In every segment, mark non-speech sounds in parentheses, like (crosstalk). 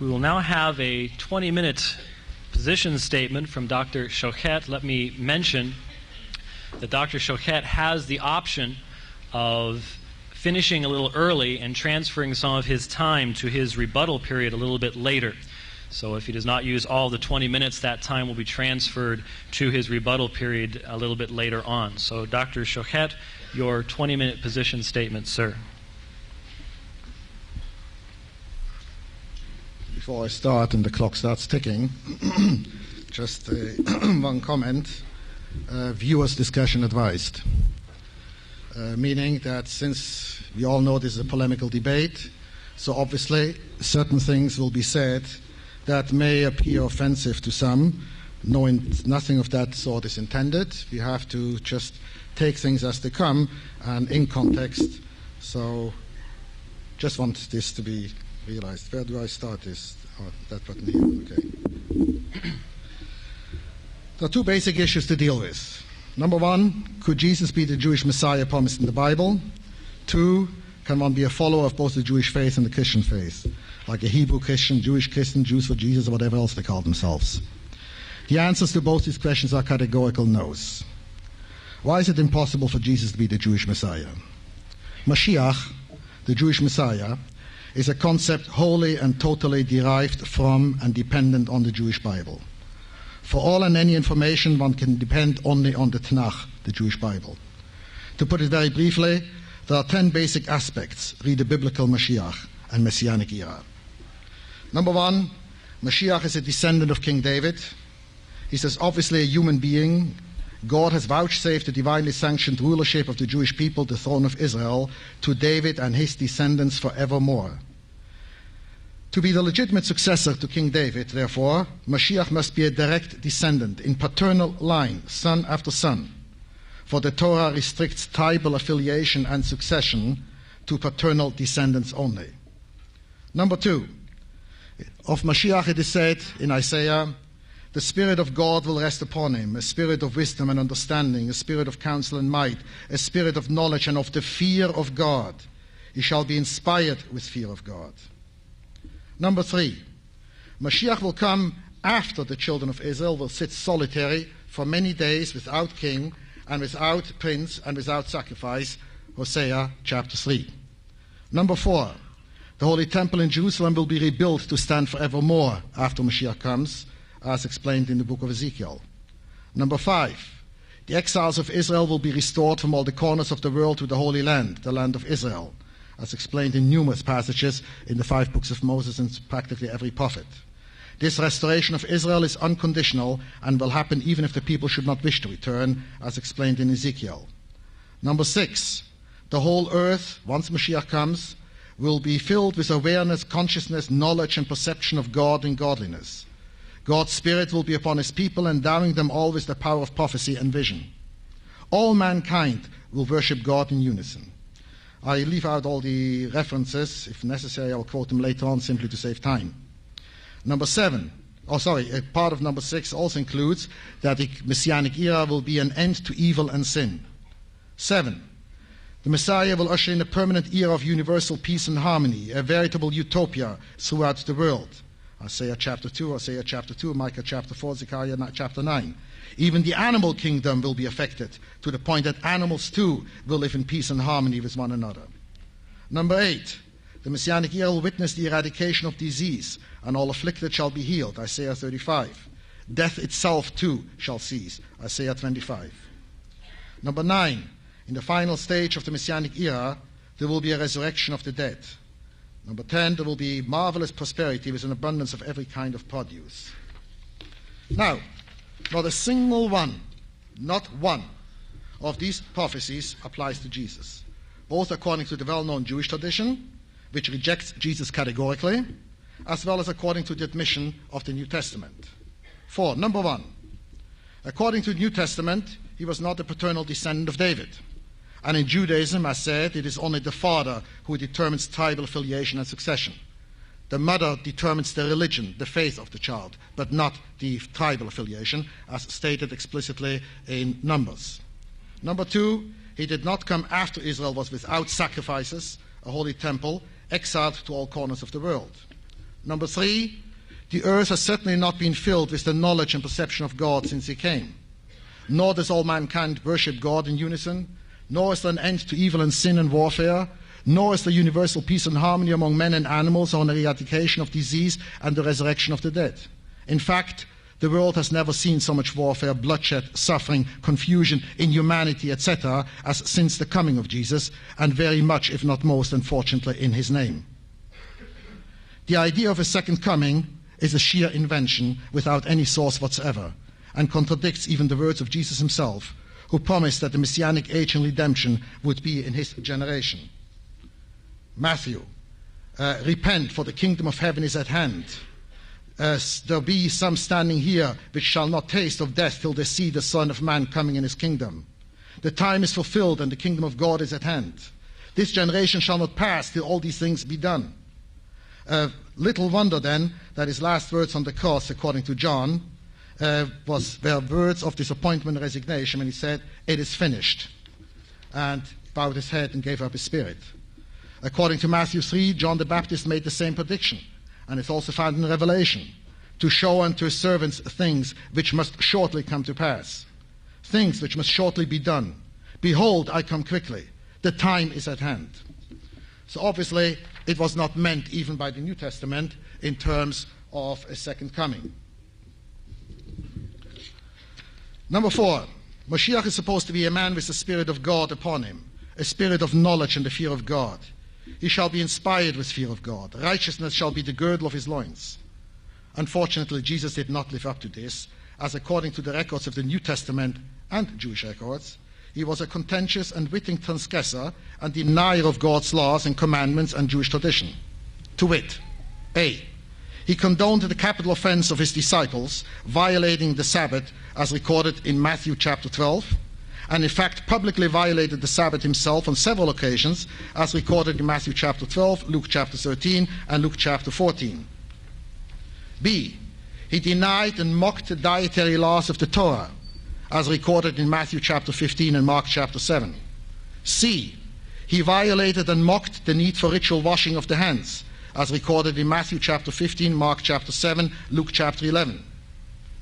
We will now have a 20 minute position statement from Dr. Schochet. Let me mention that Dr. Schochet has the option of finishing a little early and transferring some of his time to his rebuttal period a little bit later. So if he does not use all the 20 minutes, that time will be transferred to his rebuttal period a little bit later on. So, Dr. Schochet, your 20 minute position statement, sir. Before I start and the clock starts ticking, (clears throat) just uh, (clears throat) one comment. Uh, viewers' discussion advised. Uh, meaning that since we all know this is a polemical debate, so obviously certain things will be said that may appear offensive to some, knowing nothing of that sort is intended. We have to just take things as they come and in context. So, just want this to be realized. Where do I start this? Oh, that button here. Okay. (clears throat) there are two basic issues to deal with. Number one, could Jesus be the Jewish Messiah promised in the Bible? Two, can one be a follower of both the Jewish faith and the Christian faith? like a Hebrew Christian, Jewish Christian, Jews for Jesus, or whatever else they call themselves? The answers to both these questions are categorical no's. Why is it impossible for Jesus to be the Jewish Messiah? Mashiach, the Jewish Messiah, is a concept wholly and totally derived from and dependent on the Jewish Bible. For all and any information, one can depend only on the Tanakh, the Jewish Bible. To put it very briefly, there are ten basic aspects read the biblical Mashiach and Messianic era. Number one, Mashiach is a descendant of King David. He's obviously a human being. God has vouchsafed the divinely sanctioned rulership of the Jewish people, the throne of Israel, to David and his descendants forevermore. To be the legitimate successor to King David, therefore, Mashiach must be a direct descendant in paternal line, son after son. For the Torah restricts tribal affiliation and succession to paternal descendants only. Number two, of Mashiach it is said in Isaiah, the Spirit of God will rest upon him, a spirit of wisdom and understanding, a spirit of counsel and might, a spirit of knowledge and of the fear of God. He shall be inspired with fear of God. Number three, Mashiach will come after the children of Israel will sit solitary for many days without king and without prince and without sacrifice. Hosea chapter 3. Number four, the Holy Temple in Jerusalem will be rebuilt to stand forevermore after Mashiach comes, as explained in the book of Ezekiel. Number five, the exiles of Israel will be restored from all the corners of the world to the Holy Land, the land of Israel, as explained in numerous passages in the five books of Moses and practically every prophet. This restoration of Israel is unconditional and will happen even if the people should not wish to return, as explained in Ezekiel. Number six, the whole earth, once Mashiach comes, will be filled with awareness, consciousness, knowledge, and perception of God and godliness. God's Spirit will be upon His people, endowing them all with the power of prophecy and vision. All mankind will worship God in unison. I leave out all the references. If necessary, I'll quote them later on simply to save time. Number seven, oh sorry, part of number six also includes that the Messianic era will be an end to evil and sin. Seven, the Messiah will usher in a permanent era of universal peace and harmony, a veritable utopia throughout the world. Isaiah chapter 2, Isaiah chapter 2, Micah chapter 4, Zechariah chapter 9. Even the animal kingdom will be affected to the point that animals too will live in peace and harmony with one another. Number 8. The Messianic era will witness the eradication of disease, and all afflicted shall be healed. Isaiah 35. Death itself too shall cease. Isaiah 25. Number 9. In the final stage of the Messianic era, there will be a resurrection of the dead. Number 10, there will be marvelous prosperity with an abundance of every kind of produce. Now, not a single one, not one of these prophecies applies to Jesus, both according to the well known Jewish tradition, which rejects Jesus categorically, as well as according to the admission of the New Testament. For, number one, according to the New Testament, he was not a paternal descendant of David. And in Judaism, as said, it is only the father who determines tribal affiliation and succession. The mother determines the religion, the faith of the child, but not the tribal affiliation, as stated explicitly in Numbers. Number two, he did not come after Israel was without sacrifices, a holy temple, exiled to all corners of the world. Number three, the earth has certainly not been filled with the knowledge and perception of God since he came. Nor does all mankind worship God in unison, nor is there an end to evil and sin and warfare, nor is there universal peace and harmony among men and animals or an eradication of disease and the resurrection of the dead. In fact, the world has never seen so much warfare, bloodshed, suffering, confusion, inhumanity, etc., as since the coming of Jesus, and very much, if not most, unfortunately, in his name. The idea of a second coming is a sheer invention without any source whatsoever, and contradicts even the words of Jesus himself, who promised that the messianic age and redemption would be in his generation. Matthew, uh, repent, for the kingdom of heaven is at hand. As there be some standing here which shall not taste of death till they see the Son of Man coming in his kingdom. The time is fulfilled and the kingdom of God is at hand. This generation shall not pass till all these things be done. Uh, little wonder then that his last words on the cross, according to John, uh, was were words of disappointment and resignation when he said, "It is finished," and bowed his head and gave up his spirit. According to Matthew 3, John the Baptist made the same prediction, and it's also found in Revelation to show unto his servants things which must shortly come to pass, things which must shortly be done. Behold, I come quickly. The time is at hand. So obviously, it was not meant even by the New Testament in terms of a second coming. Number four, Moshiach is supposed to be a man with the Spirit of God upon him, a spirit of knowledge and the fear of God. He shall be inspired with fear of God. Righteousness shall be the girdle of his loins. Unfortunately, Jesus did not live up to this, as according to the records of the New Testament and Jewish records, he was a contentious and witting transgressor and denier of God's laws and commandments and Jewish tradition. To wit, A. He condoned the capital offense of his disciples, violating the Sabbath as recorded in Matthew chapter 12, and in fact publicly violated the Sabbath himself on several occasions, as recorded in Matthew chapter 12, Luke chapter 13, and Luke chapter 14. B. He denied and mocked the dietary laws of the Torah, as recorded in Matthew chapter 15 and Mark chapter 7. C. He violated and mocked the need for ritual washing of the hands, as recorded in Matthew chapter 15, Mark chapter 7, Luke chapter 11.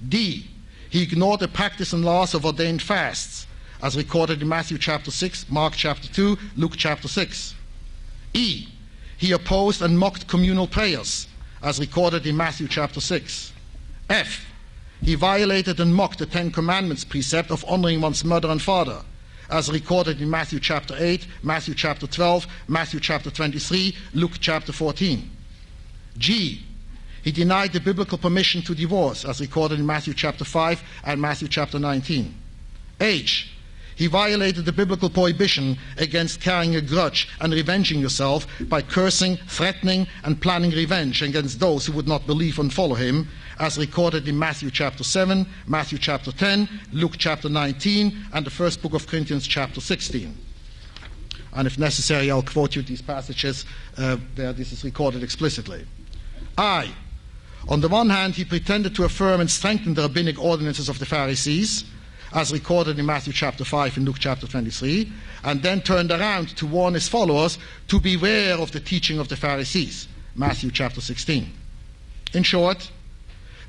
D. He ignored the practice and laws of ordained fasts, as recorded in Matthew chapter 6, Mark chapter 2, Luke chapter 6. E. He opposed and mocked communal prayers, as recorded in Matthew chapter 6. F. He violated and mocked the Ten Commandments precept of honoring one's mother and father, as recorded in Matthew chapter 8, Matthew chapter 12, Matthew chapter 23, Luke chapter 14. G. He denied the biblical permission to divorce, as recorded in Matthew chapter 5 and Matthew chapter 19. H. He violated the biblical prohibition against carrying a grudge and revenging yourself by cursing, threatening, and planning revenge against those who would not believe and follow him, as recorded in Matthew chapter 7, Matthew chapter 10, Luke chapter 19, and the first book of Corinthians chapter 16. And if necessary, I'll quote you these passages uh, where this is recorded explicitly. I. On the one hand, he pretended to affirm and strengthen the rabbinic ordinances of the Pharisees as recorded in Matthew chapter 5 and Luke chapter 23, and then turned around to warn his followers to beware of the teaching of the Pharisees, Matthew chapter 16. In short,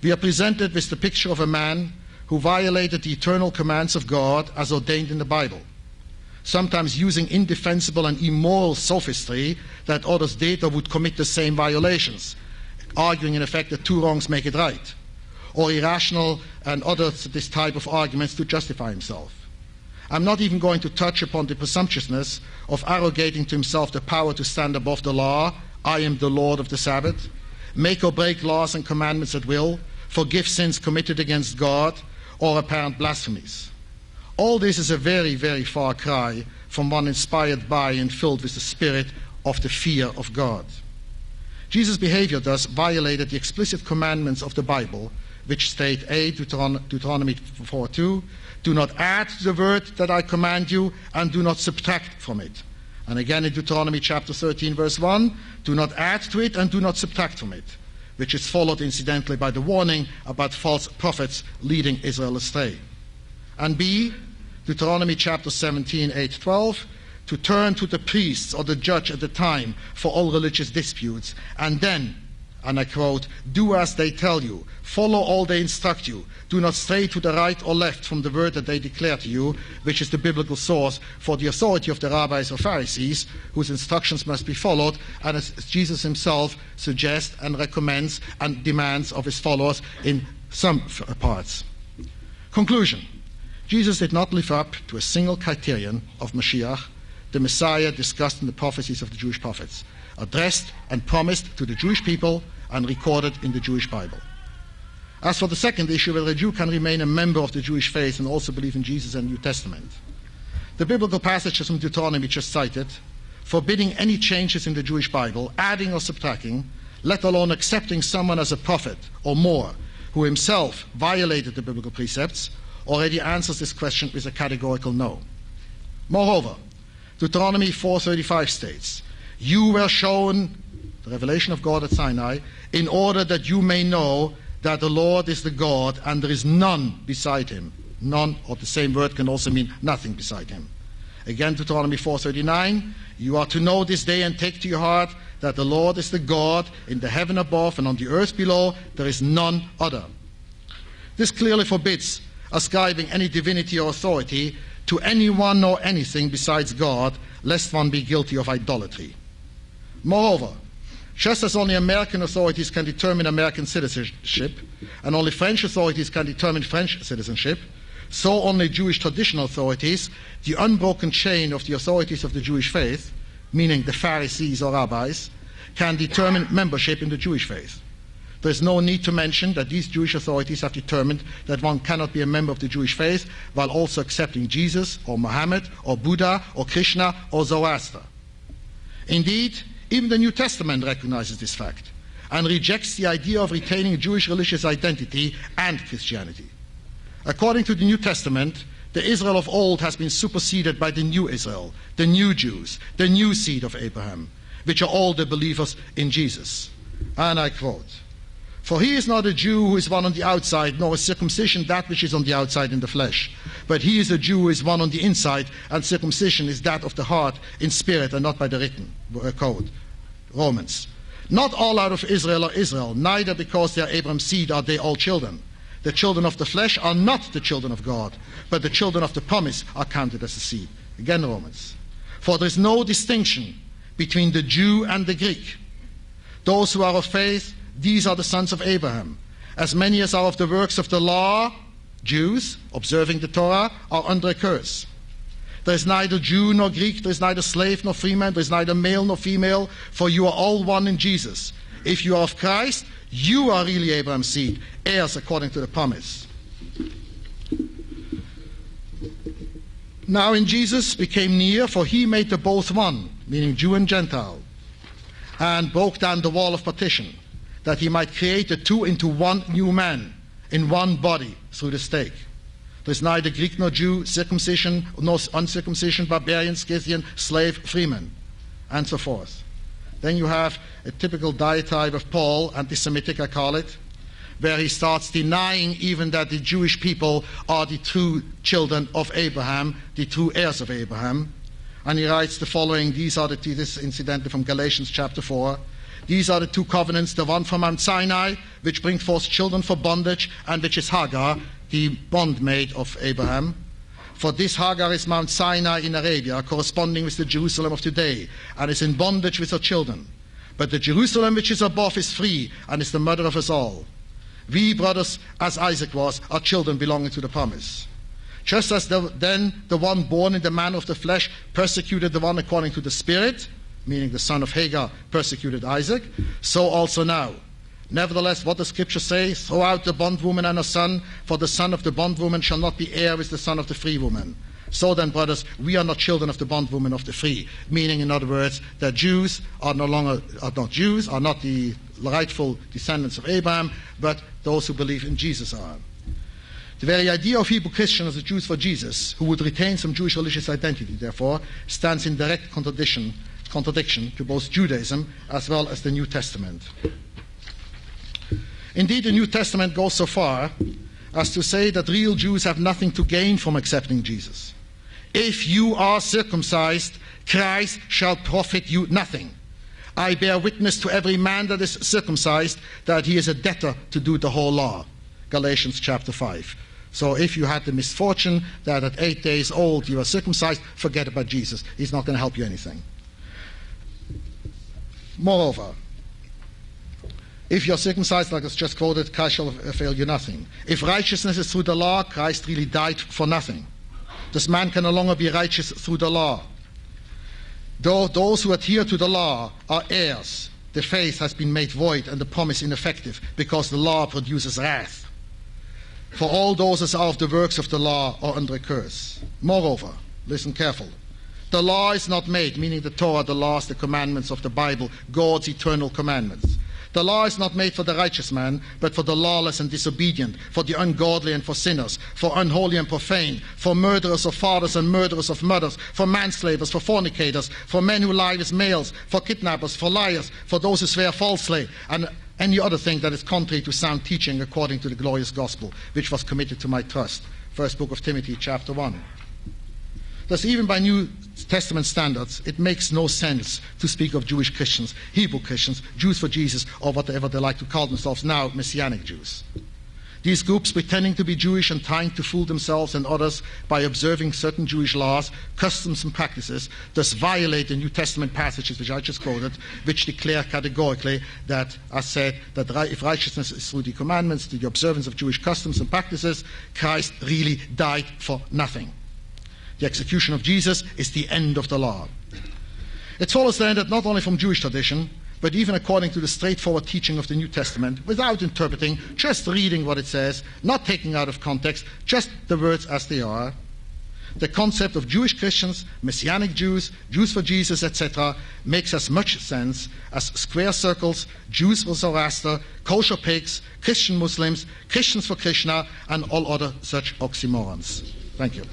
we are presented with the picture of a man who violated the eternal commands of God as ordained in the Bible, sometimes using indefensible and immoral sophistry that others did or would commit the same violations, arguing in effect that two wrongs make it right or irrational and other this type of arguments to justify himself. I'm not even going to touch upon the presumptuousness of arrogating to himself the power to stand above the law. I am the Lord of the Sabbath. Make or break laws and commandments at will. Forgive sins committed against God or apparent blasphemies. All this is a very, very far cry from one inspired by and filled with the spirit of the fear of God. Jesus' behavior thus violated the explicit commandments of the Bible which state A, Deuteron- Deuteronomy 4:2, do not add to the word that I command you, and do not subtract from it. And again in Deuteronomy chapter 13, verse 1, do not add to it and do not subtract from it, which is followed incidentally by the warning about false prophets leading Israel astray. And B, Deuteronomy chapter 17, 8, 12, to turn to the priests or the judge at the time for all religious disputes, and then and I quote, Do as they tell you, follow all they instruct you, do not stray to the right or left from the word that they declare to you, which is the biblical source for the authority of the rabbis or Pharisees, whose instructions must be followed, and as Jesus himself suggests and recommends and demands of his followers in some parts. Conclusion. Jesus did not live up to a single criterion of Mashiach, the Messiah discussed in the prophecies of the Jewish prophets, addressed and promised to the Jewish people and recorded in the Jewish Bible. As for the second issue, whether a Jew can remain a member of the Jewish faith and also believe in Jesus and the New Testament, the biblical passages from Deuteronomy just cited, forbidding any changes in the Jewish Bible, adding or subtracting, let alone accepting someone as a prophet or more who himself violated the biblical precepts, already answers this question with a categorical no. Moreover, Deuteronomy 4:35 states, "You were shown the revelation of God at Sinai in order that you may know that the Lord is the God and there is none beside him." None or the same word can also mean nothing beside him. Again Deuteronomy 4:39, "You are to know this day and take to your heart that the Lord is the God in the heaven above and on the earth below, there is none other." This clearly forbids ascribing any divinity or authority to anyone or anything besides God, lest one be guilty of idolatry. Moreover, just as only American authorities can determine American citizenship, and only French authorities can determine French citizenship, so only Jewish traditional authorities, the unbroken chain of the authorities of the Jewish faith, meaning the Pharisees or rabbis, can determine membership in the Jewish faith. There is no need to mention that these Jewish authorities have determined that one cannot be a member of the Jewish faith while also accepting Jesus or Muhammad or Buddha or Krishna or Zoroaster. Indeed, even the New Testament recognizes this fact and rejects the idea of retaining Jewish religious identity and Christianity. According to the New Testament, the Israel of old has been superseded by the new Israel, the new Jews, the new seed of Abraham, which are all the believers in Jesus. And I quote, for he is not a Jew who is one on the outside, nor is circumcision that which is on the outside in the flesh. But he is a Jew who is one on the inside, and circumcision is that of the heart in spirit and not by the written uh, code. Romans. Not all out of Israel are Israel, neither because they are Abraham's seed are they all children. The children of the flesh are not the children of God, but the children of the promise are counted as the seed. Again, Romans. For there is no distinction between the Jew and the Greek. Those who are of faith these are the sons of Abraham. As many as are of the works of the law, Jews, observing the Torah, are under a curse. There is neither Jew nor Greek, there is neither slave nor freeman, there is neither male nor female, for you are all one in Jesus. If you are of Christ, you are really Abraham's seed, heirs according to the promise. Now in Jesus became near, for he made the both one, meaning Jew and Gentile, and broke down the wall of partition that he might create the two into one new man in one body through the stake. There's neither Greek nor Jew, circumcision nor uncircumcision, barbarian, Scythian, slave, freeman, and so forth. Then you have a typical diatribe of Paul, anti Semitic, I call it, where he starts denying even that the Jewish people are the true children of Abraham, the true heirs of Abraham. And he writes the following these are the, this incidentally from Galatians chapter 4. These are the two covenants, the one from Mount Sinai, which brings forth children for bondage, and which is Hagar, the bondmaid of Abraham. For this Hagar is Mount Sinai in Arabia, corresponding with the Jerusalem of today, and is in bondage with her children. But the Jerusalem which is above is free, and is the mother of us all. We, brothers, as Isaac was, are children belonging to the promise. Just as the, then the one born in the manner of the flesh persecuted the one according to the Spirit, meaning the son of Hagar, persecuted Isaac, so also now. Nevertheless, what does Scripture say? Throw out the bondwoman and her son, for the son of the bondwoman shall not be heir with the son of the free woman. So then, brothers, we are not children of the bondwoman of the free, meaning, in other words, that Jews are no longer are not Jews, are not the rightful descendants of Abraham, but those who believe in Jesus are. The very idea of Hebrew Christians as Jews for Jesus, who would retain some Jewish religious identity, therefore, stands in direct contradiction contradiction to both Judaism as well as the New Testament. Indeed, the New Testament goes so far as to say that real Jews have nothing to gain from accepting Jesus. If you are circumcised, Christ shall profit you nothing. I bear witness to every man that is circumcised that he is a debtor to do the whole law. Galatians chapter 5. So if you had the misfortune that at eight days old you were circumcised, forget about Jesus. He's not going to help you anything. Moreover, if you're circumcised, like it's just quoted, Christ shall avail you nothing. If righteousness is through the law, Christ really died for nothing. This man can no longer be righteous through the law. Though those who adhere to the law are heirs, the faith has been made void and the promise ineffective because the law produces wrath. For all those as are of the works of the law are under a curse. Moreover, listen careful. The law is not made, meaning the Torah, the laws, the commandments of the Bible, God's eternal commandments. The law is not made for the righteous man, but for the lawless and disobedient, for the ungodly and for sinners, for unholy and profane, for murderers of fathers and murderers of mothers, for manslayers, for fornicators, for men who lie with males, for kidnappers, for liars, for those who swear falsely, and any other thing that is contrary to sound teaching according to the glorious gospel, which was committed to my trust. First book of Timothy, chapter 1. Thus, even by New Testament standards, it makes no sense to speak of Jewish Christians, Hebrew Christians, Jews for Jesus, or whatever they like to call themselves now, Messianic Jews. These groups pretending to be Jewish and trying to fool themselves and others by observing certain Jewish laws, customs, and practices, thus violate the New Testament passages which I just quoted, which declare categorically that, as said, that if righteousness is through the commandments, through the observance of Jewish customs and practices, Christ really died for nothing. The execution of Jesus is the end of the law. It follows then that not only from Jewish tradition, but even according to the straightforward teaching of the New Testament, without interpreting, just reading what it says, not taking out of context, just the words as they are, the concept of Jewish Christians, Messianic Jews, Jews for Jesus, etc., makes as much sense as square circles, Jews for Zoroaster, kosher pigs, Christian Muslims, Christians for Krishna, and all other such oxymorons. Thank you.